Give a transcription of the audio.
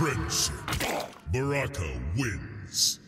Friendship. Baraka wins.